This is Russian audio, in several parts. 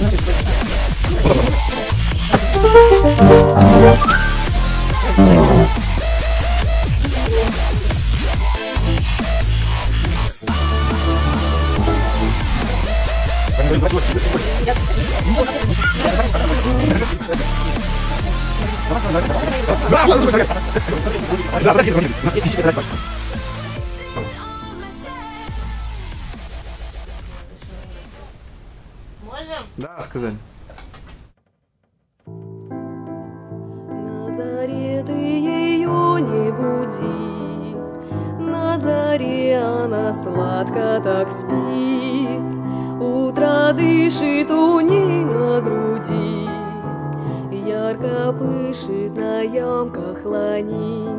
Gracias. Можем? Да, сказали. На заре ты ее не буди, На заре она сладко так спит, Утро дышит у ней на груди, Ярко пышет на ямках ланит.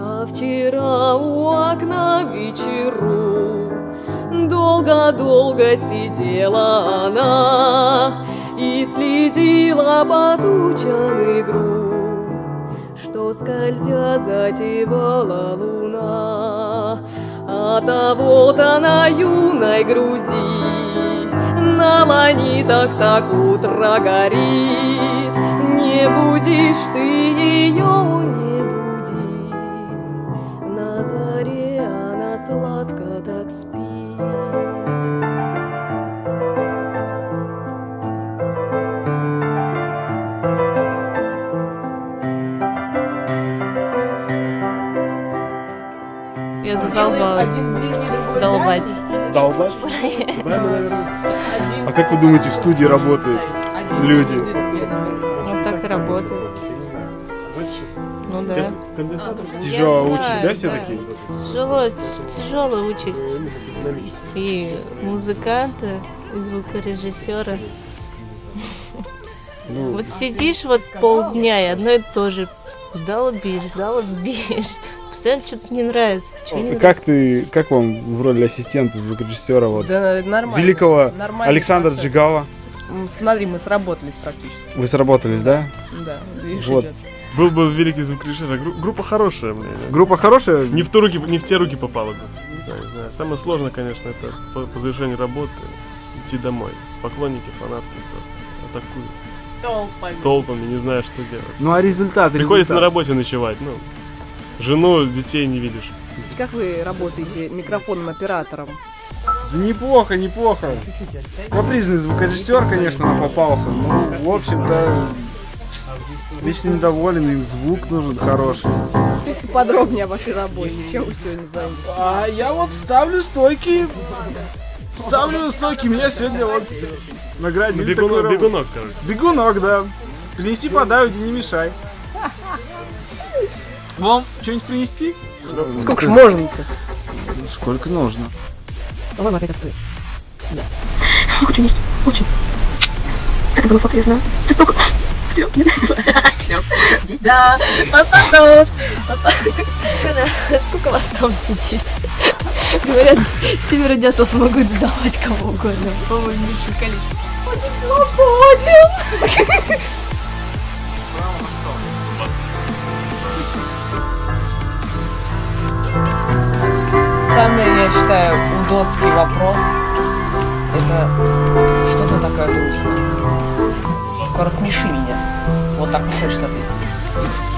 А вчера у окна вечеру Долго-долго сидела она И следила по тучам игру Что скользя затевала луна. А того-то на юной груди На ланитах так утро горит. Не будешь ты Я задолбалась долбать. Долбать? А как вы думаете, в студии работают люди? Вот так и работает. Ну да. Тяжело Я учат, знаю, да, все такие? Тяжело, тяжелая участь. И музыканта, и звукорежиссера. Ну, Вот сидишь вот полдня и одно и то же. Долбишь, долбишь. Постоянно что-то не нравится. Чего не как ты, как вам в роли ассистента звукорежиссера вот Да, нормально. великого Нормальный Александра процесс. Джигала? М, Смотри, мы сработались практически. Вы сработались, да? Да, видишь, Вот. идет. Был бы великий звукорежиссер. Гру- группа хорошая, мне. Группа хорошая? Не в, ту руки, не в те руки попала бы. Не знаю, не знаю. Самое сложное, конечно, это по, по завершении работы идти домой. Поклонники, фанатки просто атакуют. Толпами, не знаю, что делать. Ну а результат? Приходится на результат? работе ночевать, ну. Жену, детей не видишь. Как вы работаете микрофонным оператором? Неплохо, неплохо. Капризный звукорежиссер, конечно, нам попался. Ну, в общем-то, вечно недоволен, и звук нужен хороший. Чуть подробнее о вашей работе. Чем вы сегодня заняты? А я вот ставлю стойки. Ставлю стойки. Меня сегодня вот наградили. Бегунок, бегунок, короче. Бегунок, да. Принеси, подай, не мешай. Вам что-нибудь принести? Сколько ж можно-то? Сколько нужно. По-моему, опять отстой. Очень есть, очень. Это было знаю. Ты столько... Да, папа, Сколько вас там сидит? Говорят, семеро дятлов могут сдавать кого угодно. По-моему, меньшее количество. Самый, я считаю, удотский вопрос. Это что ты такая грустная? Только рассмеши меня. Вот так хочется ответить.